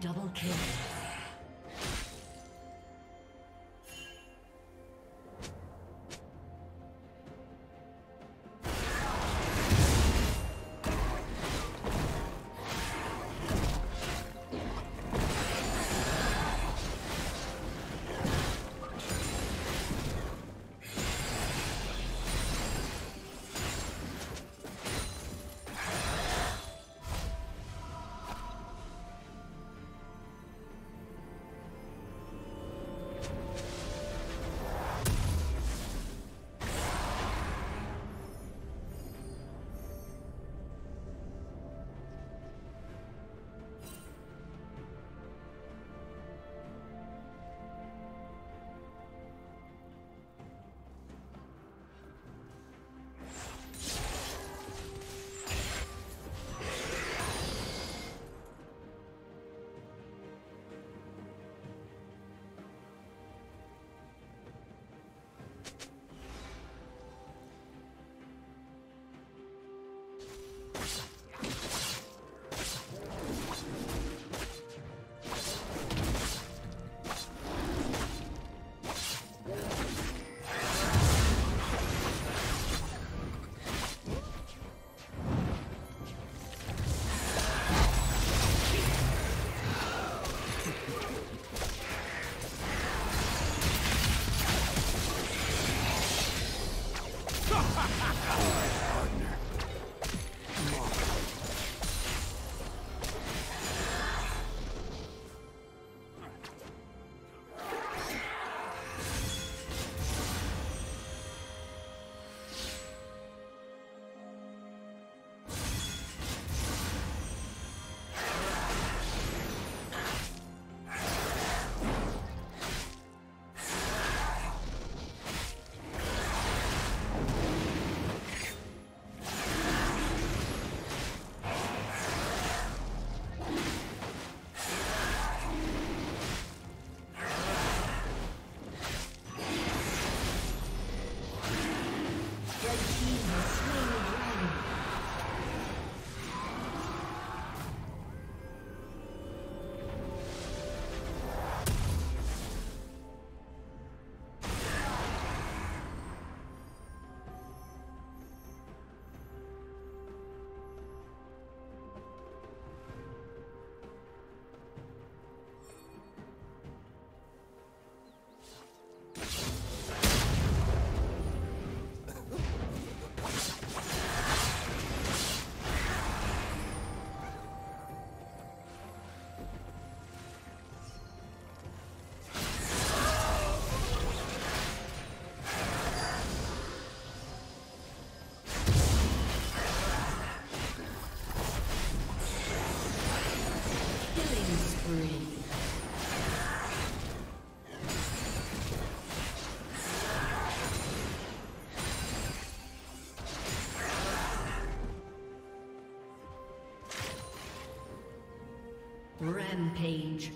double kill. Rampage.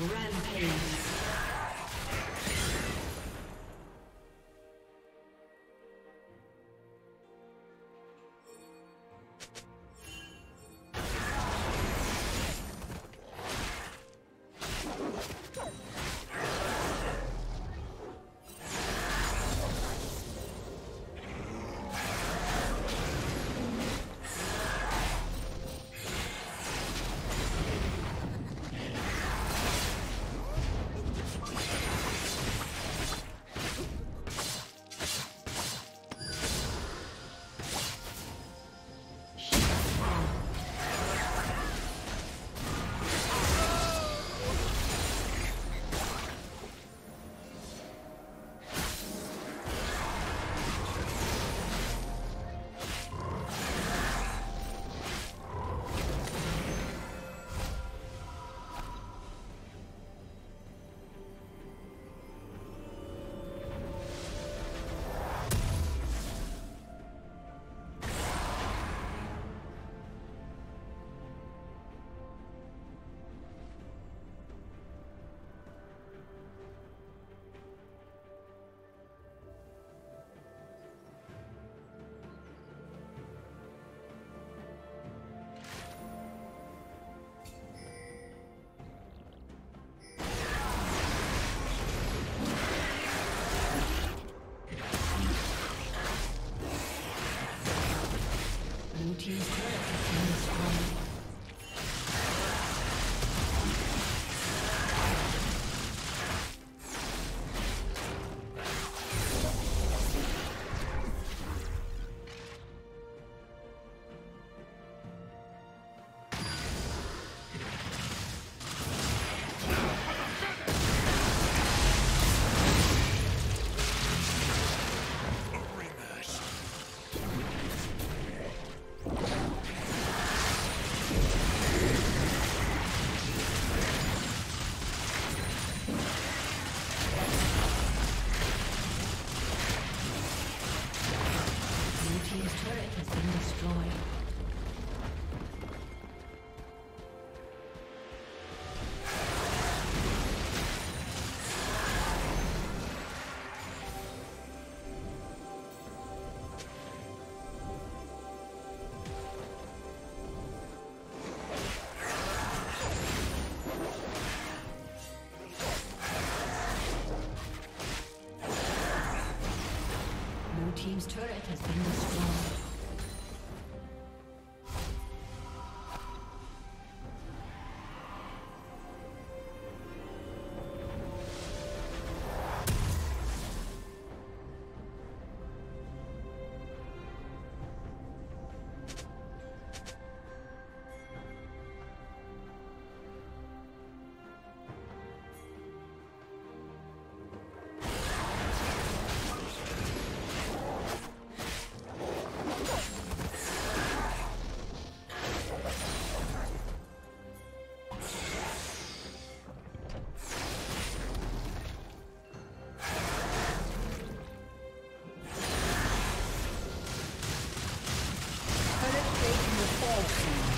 Rampage. turret has been. Oh,